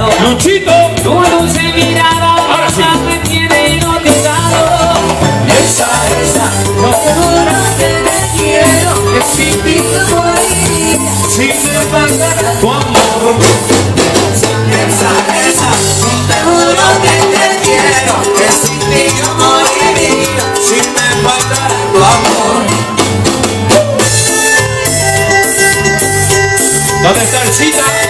Luchito. Tu dulce mirada Ahora sí. me tiene hipnotizado. Esa, esa. No juro que te quiero, que sin ti me moriría. Si me faltara tu amor. Esa, esa, te juro que te quiero, que sin ti yo moriría. Si me faltara tu amor. ¿Dónde está el cita?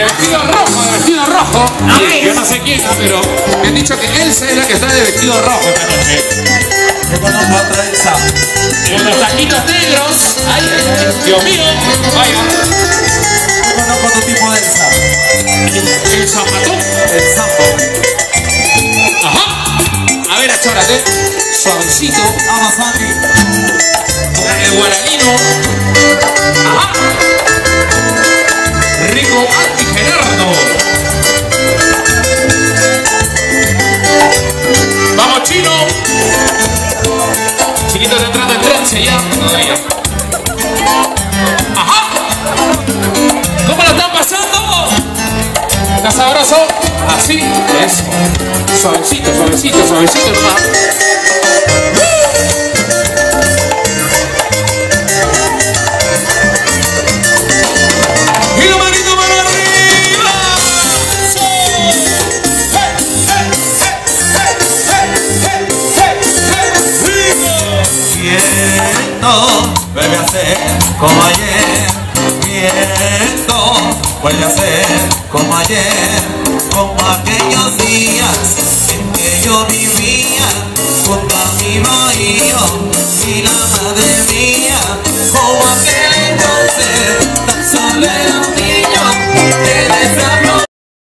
De vestido rojo, de vestido rojo. Yo no sé quién, pero me han dicho que Elsa es la que está de vestido rojo esta noche. Yo conozco a otra Elsa. Con los taquitos negros. Ay. Dios mío. Vaya. Yo conozco otro tipo de Elsa. El zapatón. El sapo. Ajá. A ver, achórate. Suavecito. Sandy. El guaranino. Ajá. Ajá. ¿Cómo lo están pasando? ¿Está sabroso? Así. Eso. Suavecito, suavecito, suavecito. Viento, vuelve a ser como ayer. Viento, vuelve a ser como ayer. Como aquellos días en que yo vivía junto a mi marido y la madre mía